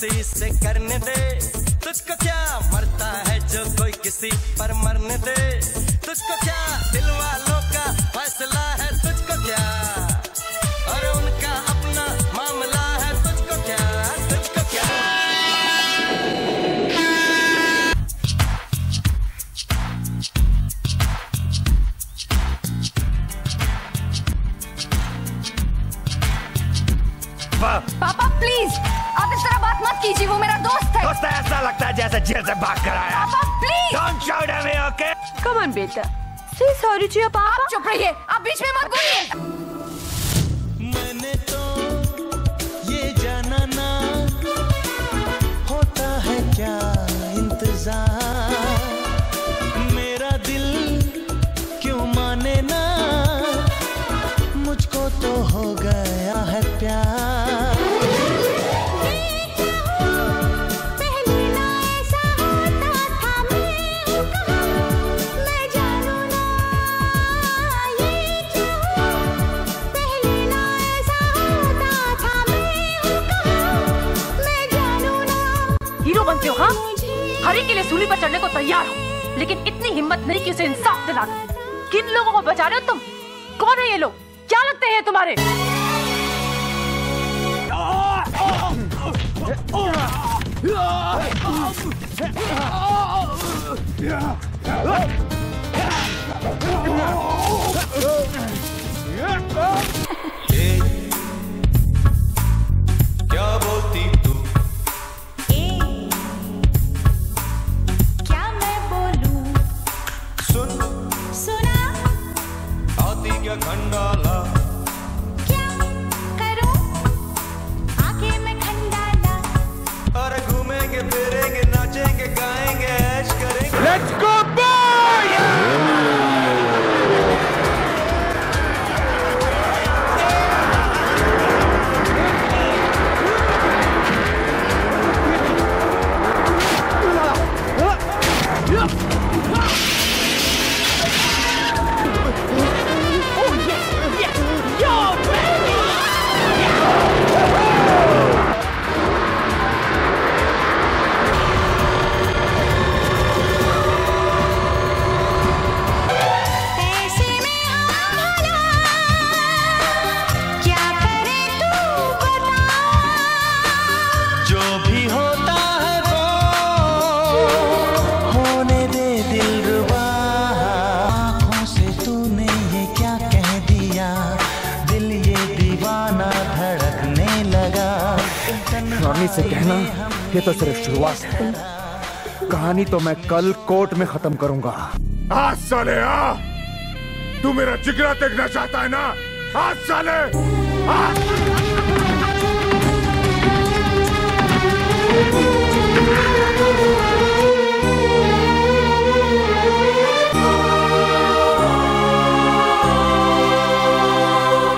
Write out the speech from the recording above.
किसी से करने दे। तुझको क्या मरता है जो कोई किसी पर मरने दे। तुझको क्या दिल वालों पापा। पापा प्लीज़ आप इस तरह बात मत कीजिए वो मेरा दोस्त है। दोस्त ऐसा लगता है जैसे जेल से भाग कर आया। पापा please don't shout at me okay come on बेटा। से सॉरी टू योर पापा। आप चुप रहिए आप बीच में मत बोलिए। मैंने तो हरी के लिए सूली पर चढ़ने को तैयार हो। लेकिन इतनी हिम्मत नहीं कि उसे इंसाफ दिला किन लोगों को बचा रहे हो तुम? कौन है ये लोग? क्या लगते हैं तुम्हारे? क्या ऐसे रानी से कहना ये तो सिर्फ़ शुरुआत है। कहानी तो मैं कल कोर्ट में खत्म करूँगा। आज साले आ? तू मेरा जिगरा देखना चाहता है ना? आज साले आ!